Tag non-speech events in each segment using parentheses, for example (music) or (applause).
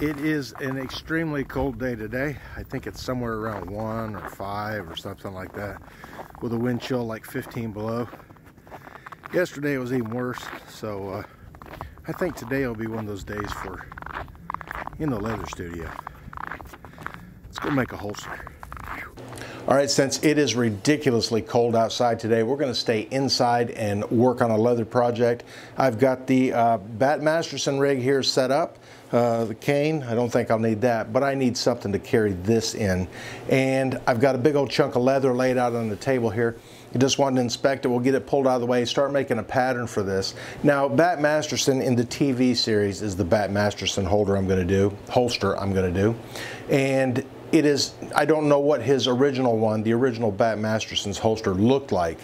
It is an extremely cold day today. I think it's somewhere around one or five or something like that, with a wind chill like 15 below. Yesterday it was even worse, so uh, I think today will be one of those days for in the leather studio. Let's go make a holster. All right, since it is ridiculously cold outside today, we're going to stay inside and work on a leather project. I've got the uh, Bat Masterson rig here set up. Uh, the cane, I don't think I'll need that, but I need something to carry this in. And I've got a big old chunk of leather laid out on the table here. You just want to inspect it. We'll get it pulled out of the way, start making a pattern for this. Now, Bat Masterson in the TV series is the Bat Masterson holder I'm going to do, holster I'm going to do. And it is, I don't know what his original one, the original Bat Masterson's holster looked like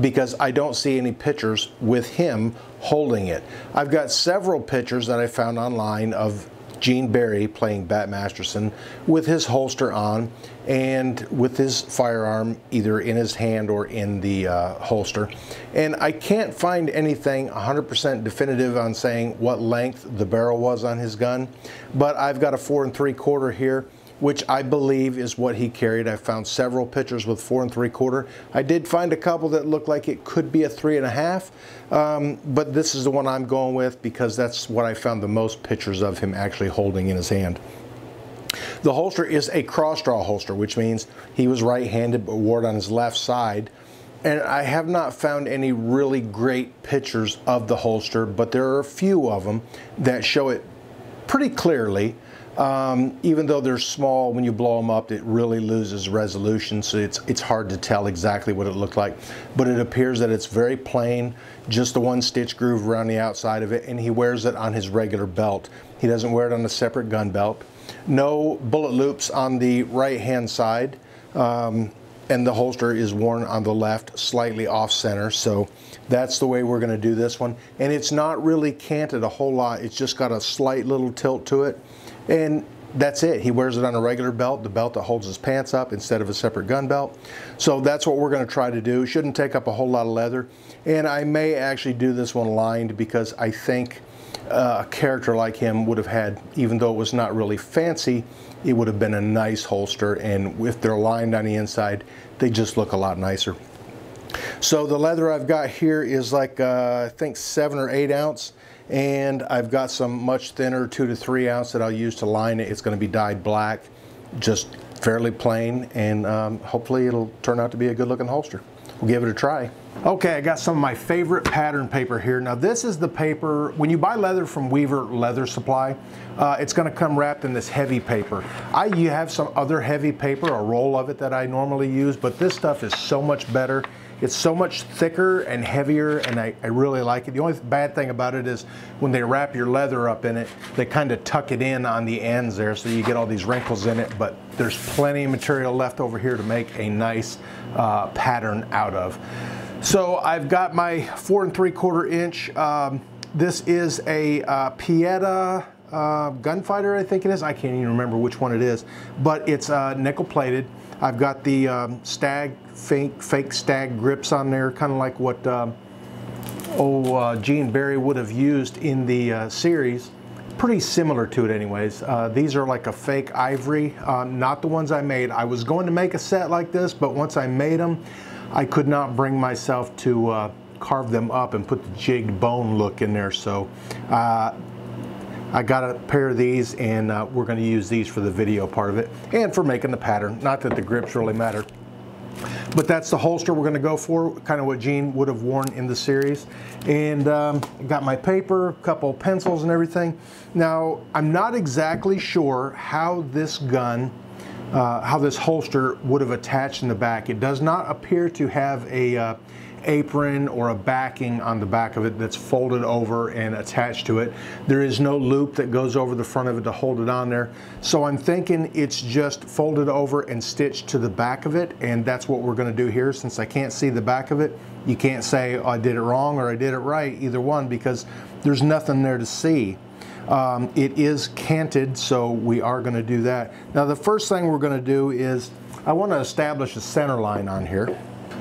because I don't see any pictures with him holding it. I've got several pictures that I found online of Gene Barry playing Bat Masterson with his holster on and with his firearm either in his hand or in the uh, holster. And I can't find anything 100% definitive on saying what length the barrel was on his gun, but I've got a four and three quarter here which I believe is what he carried. I found several pitchers with four and three quarter. I did find a couple that looked like it could be a three and a half, um, but this is the one I'm going with because that's what I found the most pictures of him actually holding in his hand. The holster is a cross draw holster, which means he was right-handed but wore it on his left side. And I have not found any really great pictures of the holster, but there are a few of them that show it pretty clearly. Um, even though they're small, when you blow them up, it really loses resolution, so it's, it's hard to tell exactly what it looked like. But it appears that it's very plain, just the one stitch groove around the outside of it, and he wears it on his regular belt. He doesn't wear it on a separate gun belt. No bullet loops on the right-hand side, um, and the holster is worn on the left, slightly off center, so that's the way we're gonna do this one. And it's not really canted a whole lot, it's just got a slight little tilt to it. And that's it. He wears it on a regular belt, the belt that holds his pants up instead of a separate gun belt. So that's what we're going to try to do. Shouldn't take up a whole lot of leather. And I may actually do this one lined because I think uh, a character like him would have had, even though it was not really fancy, it would have been a nice holster. And if they're lined on the inside, they just look a lot nicer. So the leather I've got here is like, uh, I think seven or eight ounce and I've got some much thinner two to three ounce that I'll use to line it. It's going to be dyed black, just fairly plain, and um, hopefully it'll turn out to be a good looking holster. We'll give it a try. Okay, I got some of my favorite pattern paper here. Now this is the paper, when you buy leather from Weaver Leather Supply, uh, it's gonna come wrapped in this heavy paper. I you have some other heavy paper, a roll of it that I normally use, but this stuff is so much better. It's so much thicker and heavier, and I, I really like it. The only bad thing about it is when they wrap your leather up in it, they kind of tuck it in on the ends there, so you get all these wrinkles in it, but there's plenty of material left over here to make a nice uh, pattern out of. So I've got my four and three quarter inch. Um, this is a uh, Pietta uh, gunfighter, I think it is. I can't even remember which one it is, but it's uh, nickel plated. I've got the um, stag, fake, fake stag grips on there, kind of like what um, oh, uh, Gene Barry would have used in the uh, series. Pretty similar to it anyways. Uh, these are like a fake ivory, uh, not the ones I made. I was going to make a set like this, but once I made them, I could not bring myself to uh, carve them up and put the jigged bone look in there. So uh, I got a pair of these and uh, we're going to use these for the video part of it and for making the pattern. Not that the grips really matter. But that's the holster we're going to go for, kind of what Gene would have worn in the series. And um, got my paper, a couple pencils and everything. Now, I'm not exactly sure how this gun, uh, how this holster would have attached in the back. It does not appear to have a uh, apron or a backing on the back of it that's folded over and attached to it. There is no loop that goes over the front of it to hold it on there. So I'm thinking it's just folded over and stitched to the back of it and that's what we're gonna do here since I can't see the back of it. You can't say oh, I did it wrong or I did it right, either one, because there's nothing there to see. Um, it is canted, so we are gonna do that. Now the first thing we're gonna do is I wanna establish a center line on here.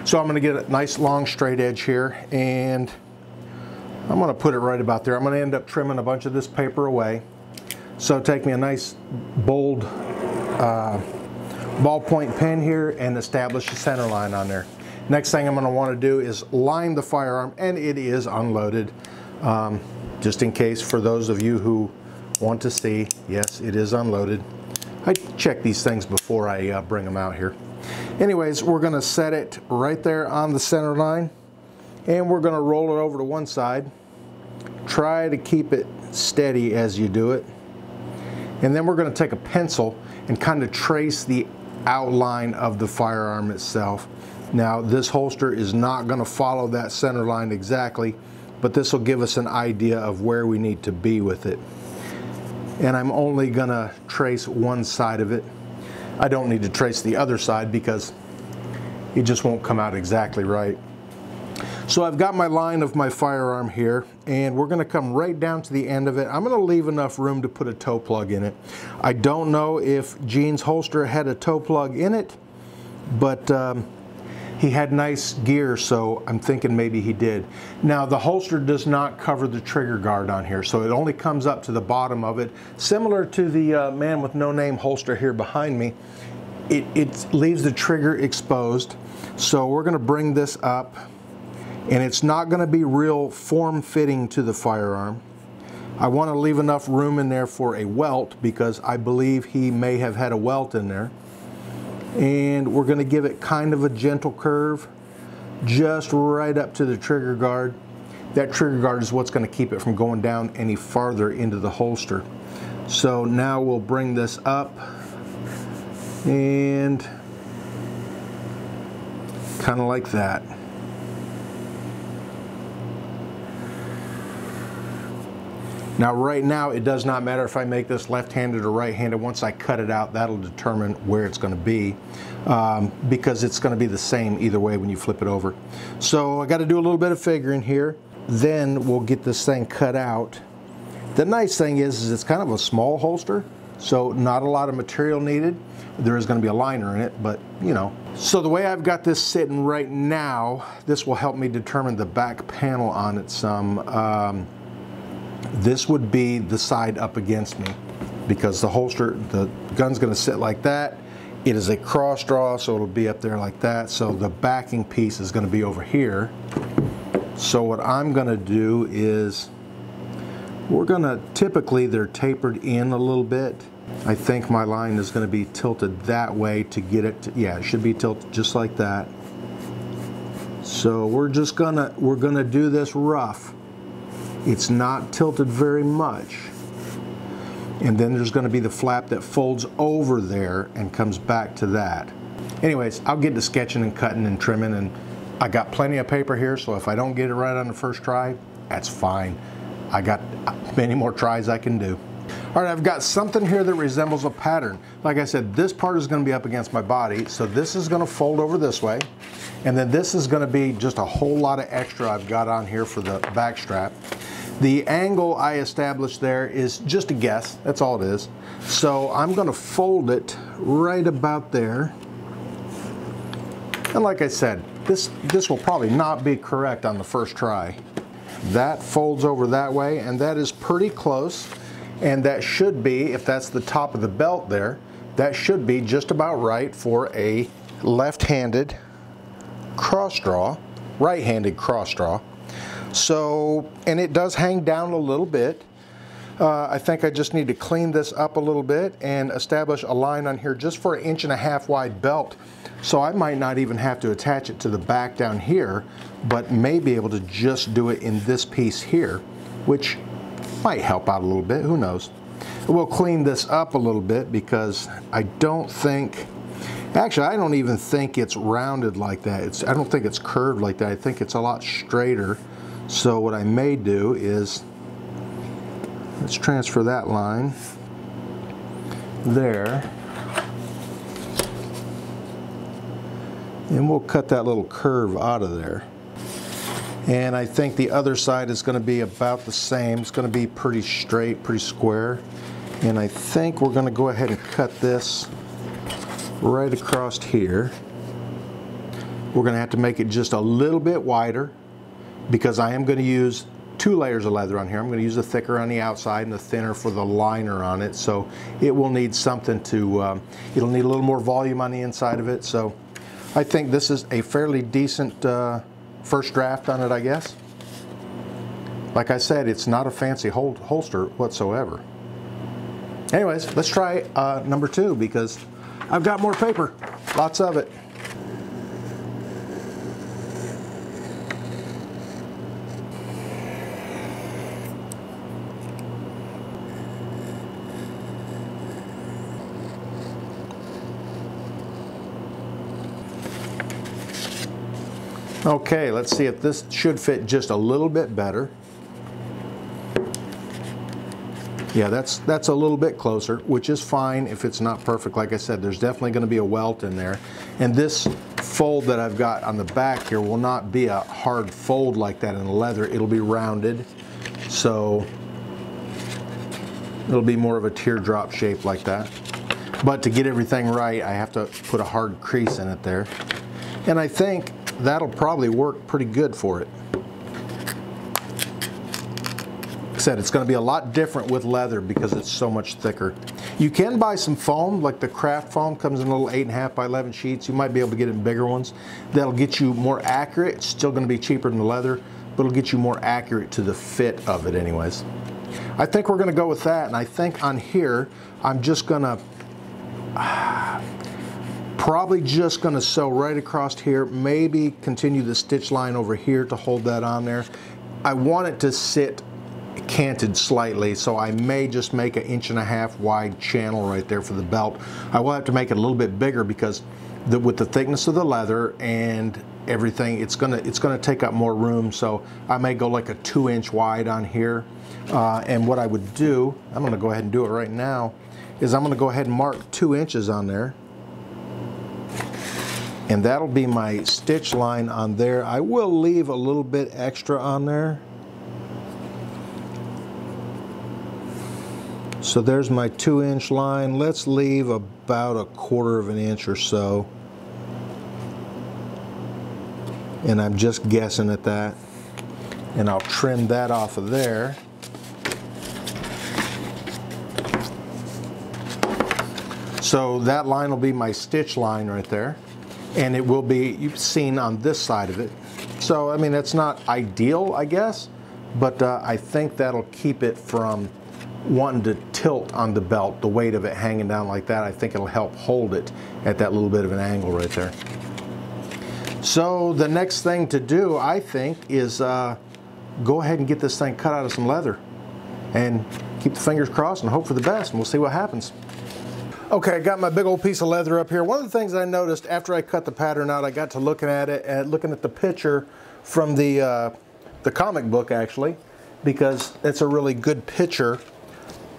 So I'm gonna get a nice long straight edge here and I'm gonna put it right about there. I'm gonna end up trimming a bunch of this paper away. So take me a nice bold uh, ballpoint pen here and establish a center line on there. Next thing I'm going to want to do is line the firearm and it is unloaded. Um, just in case for those of you who want to see, yes, it is unloaded. I check these things before I uh, bring them out here. Anyways, we're going to set it right there on the center line and we're going to roll it over to one side. Try to keep it steady as you do it. And then we're going to take a pencil and kind of trace the outline of the firearm itself. Now this holster is not going to follow that center line exactly, but this will give us an idea of where we need to be with it. And I'm only going to trace one side of it. I don't need to trace the other side because it just won't come out exactly right. So I've got my line of my firearm here and we're gonna come right down to the end of it. I'm gonna leave enough room to put a toe plug in it. I don't know if Gene's holster had a toe plug in it, but um, he had nice gear, so I'm thinking maybe he did. Now the holster does not cover the trigger guard on here, so it only comes up to the bottom of it. Similar to the uh, man with no name holster here behind me, it, it leaves the trigger exposed. So we're gonna bring this up and it's not going to be real form fitting to the firearm. I want to leave enough room in there for a welt because I believe he may have had a welt in there. And we're going to give it kind of a gentle curve just right up to the trigger guard. That trigger guard is what's going to keep it from going down any farther into the holster. So now we'll bring this up and kind of like that. Now right now it does not matter if I make this left-handed or right-handed. Once I cut it out that'll determine where it's going to be um, because it's going to be the same either way when you flip it over. So I got to do a little bit of figuring here. Then we'll get this thing cut out. The nice thing is, is it's kind of a small holster so not a lot of material needed. There is going to be a liner in it, but you know. So the way I've got this sitting right now, this will help me determine the back panel on it some. Um, this would be the side up against me because the holster, the gun's gonna sit like that. It is a cross draw, so it'll be up there like that. So the backing piece is gonna be over here. So what I'm gonna do is, we're gonna, typically they're tapered in a little bit. I think my line is gonna be tilted that way to get it, to, yeah, it should be tilted just like that. So we're just gonna, we're gonna do this rough. It's not tilted very much. And then there's going to be the flap that folds over there and comes back to that. Anyways, I'll get to sketching and cutting and trimming and I got plenty of paper here, so if I don't get it right on the first try, that's fine. I got many more tries I can do. All right, I've got something here that resembles a pattern. Like I said, this part is gonna be up against my body, so this is gonna fold over this way, and then this is gonna be just a whole lot of extra I've got on here for the back strap. The angle I established there is just a guess, that's all it is. So I'm gonna fold it right about there. And like I said, this, this will probably not be correct on the first try. That folds over that way and that is pretty close. And that should be, if that's the top of the belt there, that should be just about right for a left-handed cross draw, right-handed cross draw. So, and it does hang down a little bit. Uh, I think I just need to clean this up a little bit and establish a line on here just for an inch and a half wide belt. So I might not even have to attach it to the back down here, but may be able to just do it in this piece here, which might help out a little bit, who knows. We'll clean this up a little bit because I don't think, actually I don't even think it's rounded like that. It's, I don't think it's curved like that. I think it's a lot straighter. So what I may do is, let's transfer that line there. And we'll cut that little curve out of there. And I think the other side is gonna be about the same. It's gonna be pretty straight, pretty square. And I think we're gonna go ahead and cut this right across here. We're gonna have to make it just a little bit wider because I am going to use two layers of leather on here. I'm going to use the thicker on the outside and the thinner for the liner on it. So it will need something to, um, it'll need a little more volume on the inside of it. So I think this is a fairly decent uh, first draft on it, I guess. Like I said, it's not a fancy hol holster whatsoever. Anyways, let's try uh, number two because I've got more paper, lots of it. Okay, let's see if this should fit just a little bit better. Yeah, that's that's a little bit closer, which is fine if it's not perfect. Like I said, there's definitely going to be a welt in there. And this fold that I've got on the back here will not be a hard fold like that in leather. It'll be rounded. So it'll be more of a teardrop shape like that. But to get everything right, I have to put a hard crease in it there. And I think that'll probably work pretty good for it. Like I said, it's going to be a lot different with leather because it's so much thicker. You can buy some foam, like the craft foam comes in little 8.5 by 11 sheets. You might be able to get in bigger ones. That'll get you more accurate. It's still going to be cheaper than the leather, but it'll get you more accurate to the fit of it anyways. I think we're going to go with that, and I think on here, I'm just going to Probably just gonna sew right across here, maybe continue the stitch line over here to hold that on there. I want it to sit canted slightly, so I may just make an inch and a half wide channel right there for the belt. I will have to make it a little bit bigger because the, with the thickness of the leather and everything, it's gonna it's gonna take up more room. So I may go like a two inch wide on here. Uh, and what I would do, I'm gonna go ahead and do it right now, is I'm gonna go ahead and mark two inches on there and that'll be my stitch line on there. I will leave a little bit extra on there. So there's my two inch line. Let's leave about a quarter of an inch or so. And I'm just guessing at that. And I'll trim that off of there. So that line will be my stitch line right there and it will be seen on this side of it. So, I mean, it's not ideal, I guess, but uh, I think that'll keep it from wanting to tilt on the belt, the weight of it hanging down like that. I think it'll help hold it at that little bit of an angle right there. So the next thing to do, I think, is uh, go ahead and get this thing cut out of some leather and keep the fingers crossed and hope for the best, and we'll see what happens. Okay, I got my big old piece of leather up here. One of the things I noticed after I cut the pattern out, I got to looking at it and looking at the picture from the, uh, the comic book actually, because it's a really good picture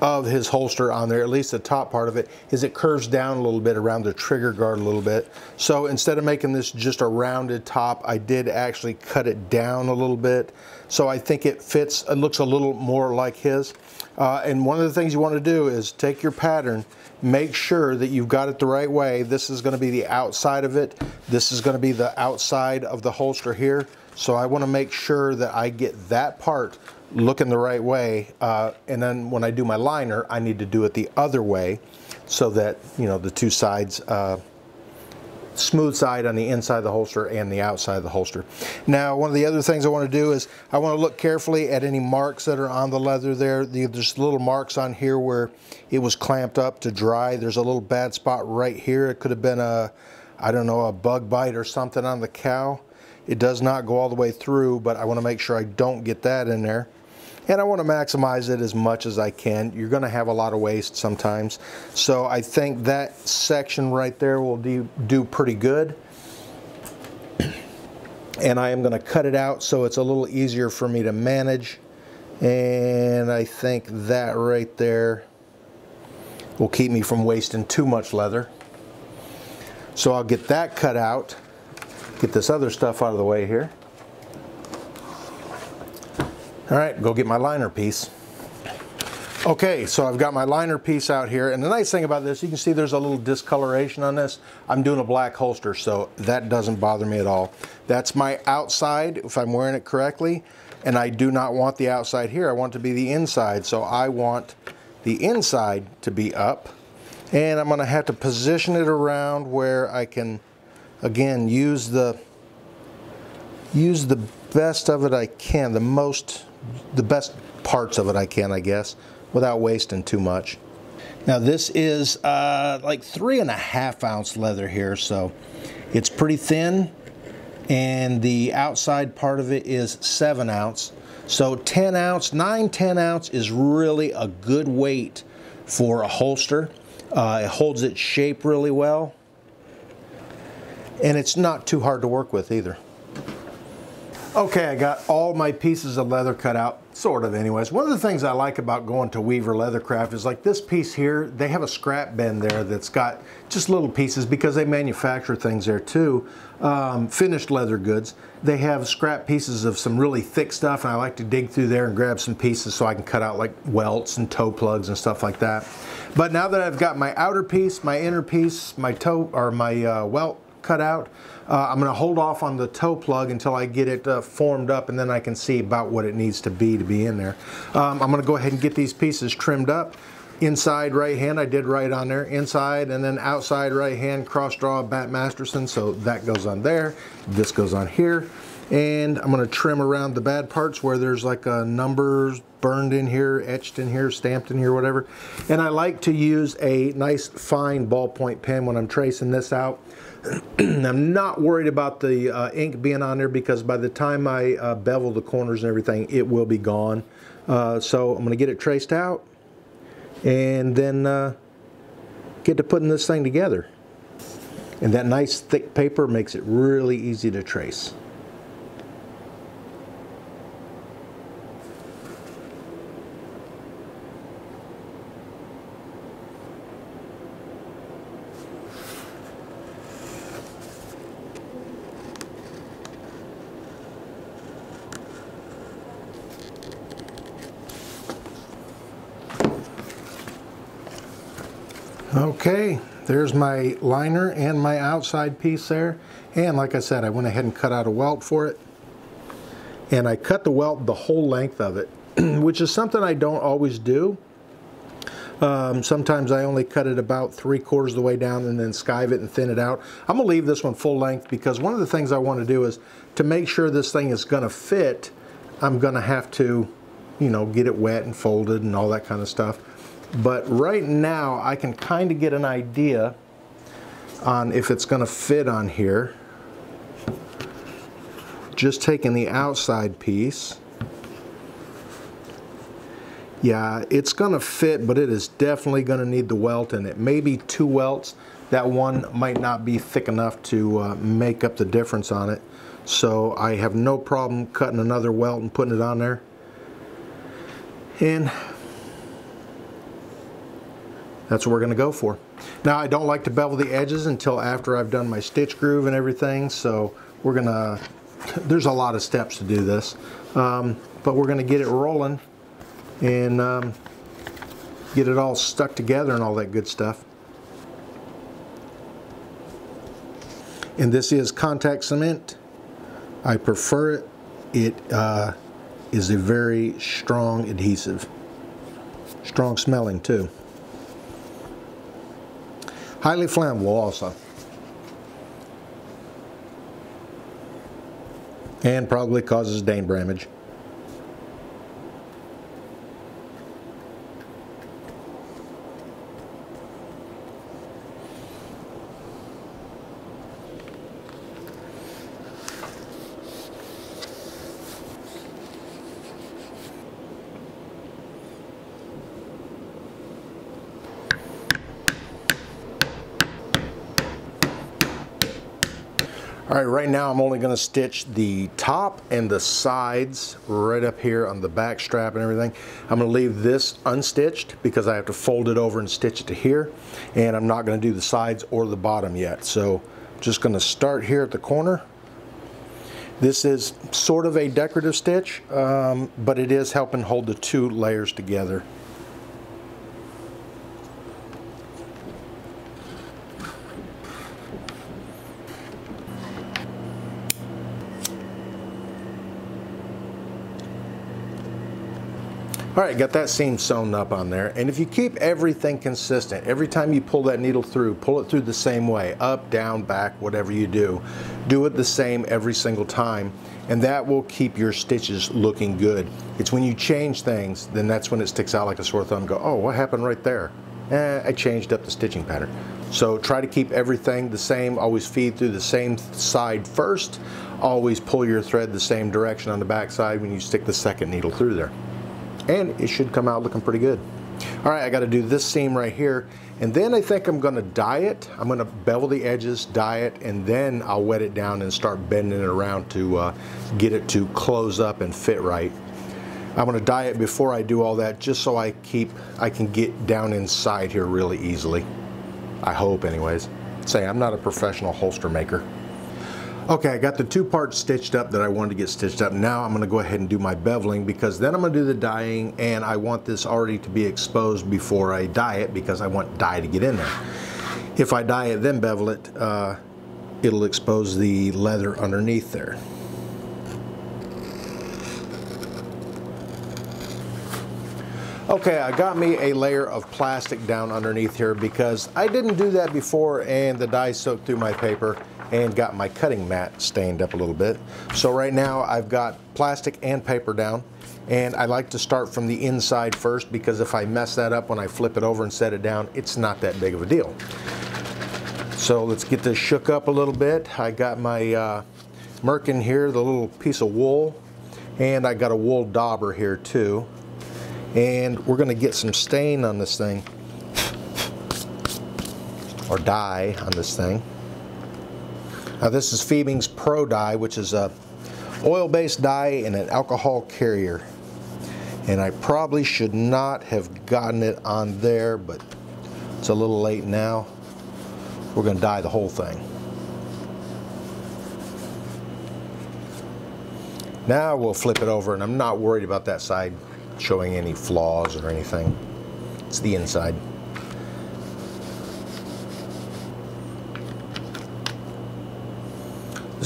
of his holster on there, at least the top part of it, is it curves down a little bit around the trigger guard a little bit. So instead of making this just a rounded top, I did actually cut it down a little bit. So I think it fits, it looks a little more like his. Uh, and one of the things you want to do is take your pattern make sure that you've got it the right way. This is going to be the outside of it. This is going to be the outside of the holster here. So I want to make sure that I get that part looking the right way. Uh, and then when I do my liner, I need to do it the other way so that, you know, the two sides uh, smooth side on the inside of the holster and the outside of the holster. Now, one of the other things I want to do is I want to look carefully at any marks that are on the leather there. There's little marks on here where it was clamped up to dry. There's a little bad spot right here. It could have been a, I don't know, a bug bite or something on the cow. It does not go all the way through, but I want to make sure I don't get that in there and I want to maximize it as much as I can. You're going to have a lot of waste sometimes. So I think that section right there will do, do pretty good. (clears throat) And I am going to cut it out so it's a little easier for me to manage. And I think that right there will keep me from wasting too much leather. So I'll get that cut out, get this other stuff out of the way here. All right, go get my liner piece. Okay, so I've got my liner piece out here, and the nice thing about this, you can see there's a little discoloration on this. I'm doing a black holster, so that doesn't bother me at all. That's my outside, if I'm wearing it correctly. and I do not want the outside here. I want to be the inside. So I want the inside to be up. And I'm gonna have to position it around where I can, again, use the, use the best of it I can, the most, the best parts of it I can, I guess, without wasting too much. Now this is uh, like three and a half ounce leather here, so it's pretty thin and the outside part of it is seven ounce. So 10 ounce, 9, 10 ounce is really a good weight for a holster. Uh, it holds its shape really well. And it's not too hard to work with either. Okay, I got all my pieces of leather cut out, sort of anyways. One of the things I like about going to Weaver Leathercraft is like this piece here, they have a scrap bin there that's got just little pieces because they manufacture things there too, um, finished leather goods. They have scrap pieces of some really thick stuff and I like to dig through there and grab some pieces so I can cut out like welts and toe plugs and stuff like that. But now that I've got my outer piece, my inner piece, my toe or my uh, welt cut out. Uh, I'm going to hold off on the toe plug until I get it uh, formed up and then I can see about what it needs to be to be in there. Um, I'm going to go ahead and get these pieces trimmed up. Inside right hand, I did right on there. Inside and then outside right hand cross draw Bat Masterson. So that goes on there. This goes on here. And I'm going to trim around the bad parts where there's like a numbers burned in here, etched in here, stamped in here, whatever. And I like to use a nice fine ballpoint pen when I'm tracing this out. I'm not worried about the uh, ink being on there because by the time I uh, bevel the corners and everything, it will be gone. Uh, so I'm going to get it traced out and then uh, get to putting this thing together. And that nice thick paper makes it really easy to trace. Okay, there's my liner and my outside piece there. And like I said, I went ahead and cut out a welt for it. And I cut the welt the whole length of it, (clears throat) which is something I don't always do. Um, sometimes I only cut it about three quarters of the way down and then skive it and thin it out. I'm gonna leave this one full length because one of the things I wanna do is to make sure this thing is gonna fit, I'm gonna have to, you know, get it wet and folded and all that kind of stuff. But right now I can kind of get an idea on if it's going to fit on here. Just taking the outside piece. Yeah, it's going to fit, but it is definitely going to need the welt in it. Maybe two welts. That one might not be thick enough to uh, make up the difference on it. So I have no problem cutting another welt and putting it on there. And that's what we're going to go for. Now I don't like to bevel the edges until after I've done my stitch groove and everything, so we're going (laughs) to, there's a lot of steps to do this, um, but we're going to get it rolling and um, get it all stuck together and all that good stuff. And this is contact cement. I prefer it. It uh, is a very strong adhesive. Strong smelling too. Highly flammable also. And probably causes dane damage. All right, right now I'm only gonna stitch the top and the sides right up here on the back strap and everything. I'm gonna leave this unstitched because I have to fold it over and stitch it to here. And I'm not gonna do the sides or the bottom yet. So just gonna start here at the corner. This is sort of a decorative stitch, um, but it is helping hold the two layers together. All right, got that seam sewn up on there. And if you keep everything consistent, every time you pull that needle through, pull it through the same way, up, down, back, whatever you do. Do it the same every single time, and that will keep your stitches looking good. It's when you change things, then that's when it sticks out like a sore thumb. Go, oh, what happened right there? Eh, I changed up the stitching pattern. So try to keep everything the same, always feed through the same side first, always pull your thread the same direction on the back side when you stick the second needle through there and it should come out looking pretty good. All right, I got to do this seam right here, and then I think I'm to dye it. I'm to bevel the edges, dye it, and then I'll wet it down and start bending it around to uh, get it to close up and fit right. I'm to dye it before I do all that, just so I keep I can get down inside here really easily. I hope, anyways. Say, I'm not a professional holster maker. Okay, I got the two parts stitched up that I wanted to get stitched up. Now I'm gonna go ahead and do my beveling because then I'm gonna do the dyeing and I want this already to be exposed before I dye it because I want dye to get in there. If I dye it then bevel it, uh, it'll expose the leather underneath there. Okay, I got me a layer of plastic down underneath here because I didn't do that before and the dye soaked through my paper and got my cutting mat stained up a little bit. So right now I've got plastic and paper down and I like to start from the inside first because if I mess that up when I flip it over and set it down, it's not that big of a deal. So let's get this shook up a little bit. I got my uh, merkin here, the little piece of wool, and I got a wool dauber here too. And we're gonna get some stain on this thing, or dye on this thing. Now this is Fiebing's Pro Dye, which is a oil-based dye in an alcohol carrier. And I probably should not have gotten it on there, but it's a little late now. We're gonna dye the whole thing. Now we'll flip it over and I'm not worried about that side showing any flaws or anything. It's the inside.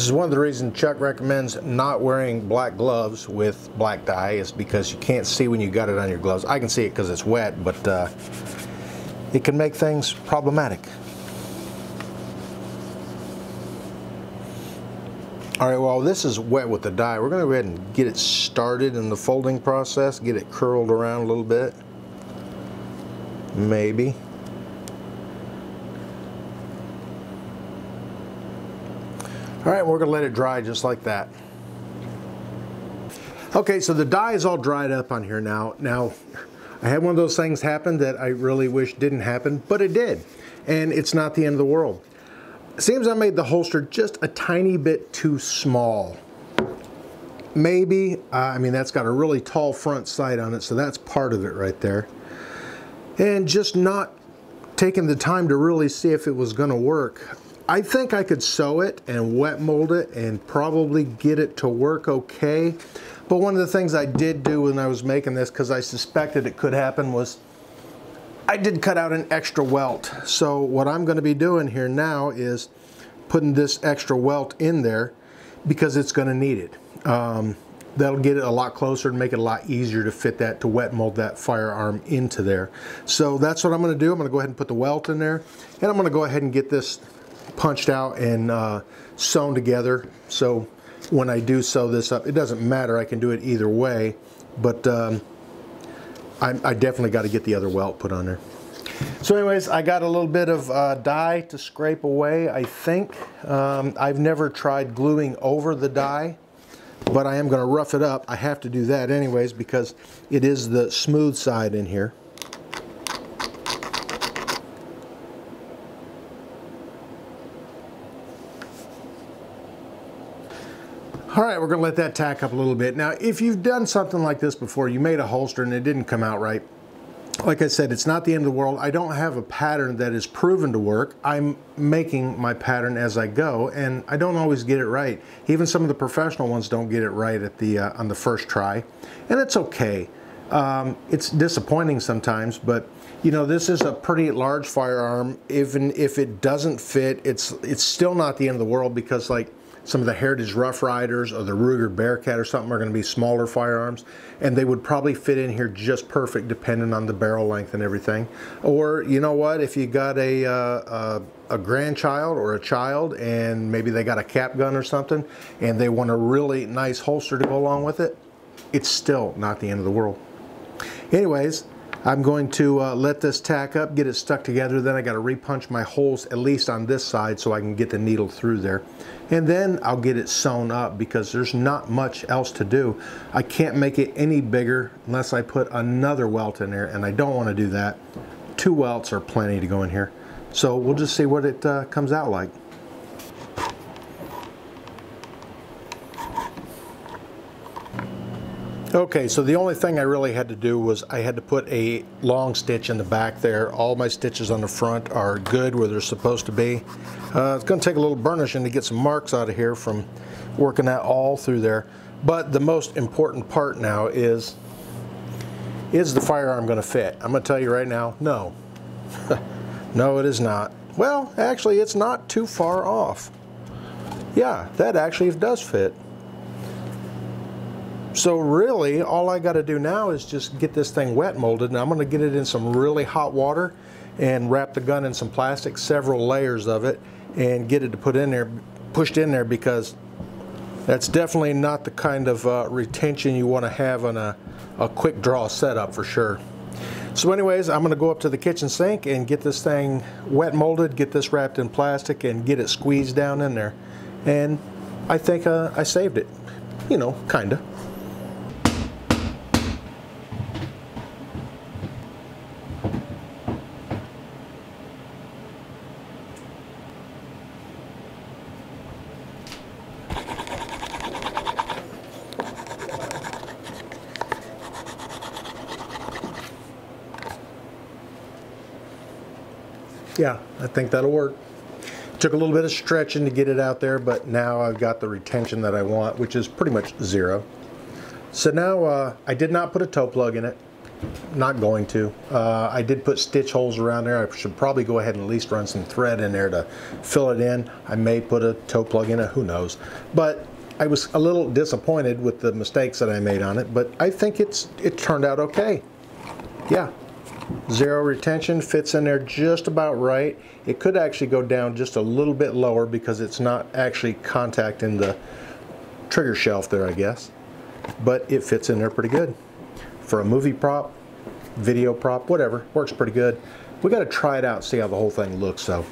Is one of the reasons Chuck recommends not wearing black gloves with black dye is because you can't see when you got it on your gloves. I can see it because it's wet, but uh, it can make things problematic. All right, well, this is wet with the dye. We're gonna go ahead and get it started in the folding process, get it curled around a little bit. Maybe. All right, we're gonna let it dry just like that. Okay, so the dye is all dried up on here now. Now, I had one of those things happen that I really wish didn't happen, but it did. And it's not the end of the world. Seems I made the holster just a tiny bit too small. Maybe, uh, I mean, that's got a really tall front sight on it, so that's part of it right there. And just not taking the time to really see if it was gonna work. I think I could sew it and wet mold it and probably get it to work okay. But one of the things I did do when I was making this, because I suspected it could happen, was I did cut out an extra welt. So what I'm going to be doing here now is putting this extra welt in there because it's going to need it. Um, that'll get it a lot closer and make it a lot easier to fit that, to wet mold that firearm into there. So that's what I'm going to do. I'm going to go ahead and put the welt in there. And I'm going to go ahead and get this punched out and uh, sewn together. So when I do sew this up, it doesn't matter. I can do it either way, but um, I, I, definitely got to get the other welt put on there. So anyways, I got a little bit of uh, dye to scrape away, I think. Um, I've never tried gluing over the dye, but I am going to rough it up. I have to do that anyways because it is the smooth side in here. All right, we're gonna let that tack up a little bit. Now, if you've done something like this before, you made a holster and it didn't come out right, like I said, it's not the end of the world. I don't have a pattern that is proven to work. I'm making my pattern as I go, and I don't always get it right. Even some of the professional ones don't get it right at the uh, on the first try, and it's okay. Um, it's disappointing sometimes, but you know this is a pretty large firearm. Even if it doesn't fit, it's it's still not the end of the world because like some of the Heritage Rough Riders or the Ruger Bearcat or something are going to be smaller firearms, and they would probably fit in here just perfect depending on the barrel length and everything. Or you know what, if you got a, uh, a, a grandchild or a child and maybe they got a cap gun or something and they want a really nice holster to go along with it, it's still not the end of the world. Anyways, I'm going to uh, let this tack up, get it stuck together, then I got to repunch my holes at least on this side so I can get the needle through there. And then I'll get it sewn up because there's not much else to do. I can't make it any bigger unless I put another welt in there and I don't want to do that. Two welts are plenty to go in here. So we'll just see what it uh, comes out like. Okay, so the only thing I really had to do was I had to put a long stitch in the back there. All my stitches on the front are good where they're supposed to be. Uh, it's going to take a little burnishing to get some marks out of here from working that all through there. But the most important part now is, is the firearm going to fit? I'm going to tell you right now, no. (laughs) no, it is not. Well, actually, it's not too far off. Yeah, that actually does fit. So really, all I got to do now is just get this thing wet molded, and I'm going to get it in some really hot water and wrap the gun in some plastic, several layers of it, and get it to put in there, pushed in there, because that's definitely not the kind of uh, retention you want to have on a, a quick draw setup for sure. So anyways, I'm going to go up to the kitchen sink and get this thing wet molded, get this wrapped in plastic, and get it squeezed down in there. And I think uh, I saved it. You know, kind of. yeah, I think that'll work. Took a little bit of stretching to get it out there, but now I've got the retention that I want, which is pretty much zero. So now uh, I did not put a toe plug in it. Not going to. Uh, I did put stitch holes around there. I should probably go ahead and at least run some thread in there to fill it in. I may put a toe plug in it, who knows. But I was a little disappointed with the mistakes that I made on it, but I think it's it turned out okay. Yeah, Zero retention fits in there just about right. It could actually go down just a little bit lower because it's not actually contacting the trigger shelf there, I guess. But it fits in there pretty good. For a movie prop, video prop, whatever, works pretty good. We got to try it out, see how the whole thing looks. So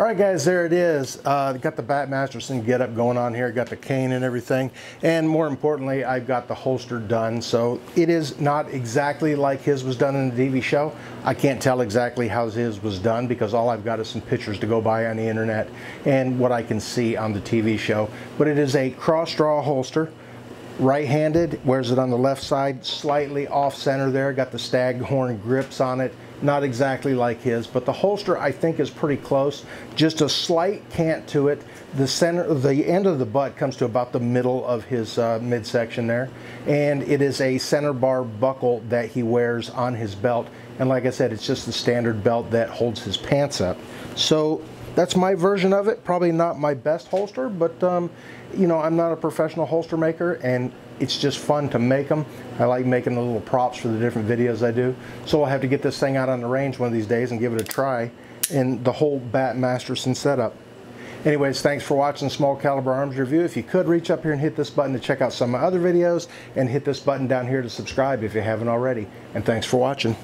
all right, guys, there it is. Uh, got the Bat Masterson get up going on here. Got the cane and everything. And more importantly, I've got the holster done. So it is not exactly like his was done in the TV show. I can't tell exactly how his was done because all I've got is some pictures to go by on the internet and what I can see on the TV show. But it is a cross draw holster right-handed wears it on the left side slightly off center there got the staghorn grips on it not exactly like his, but the holster I think is pretty close. Just a slight cant to it. The center, the end of the butt comes to about the middle of his uh, midsection there, and it is a center bar buckle that he wears on his belt. And like I said, it's just the standard belt that holds his pants up. So that's my version of it. Probably not my best holster, but um, you know, I'm not a professional holster maker, and it's just fun to make them. I like making the little props for the different videos I do. So I'll have to get this thing out on the range one of these days and give it a try in the whole Bat Masterson setup. Anyways, thanks for watching Small Caliber Arms Review. If you could reach up here and hit this button to check out some of my other videos and hit this button down here to subscribe if you haven't already. And thanks for watching.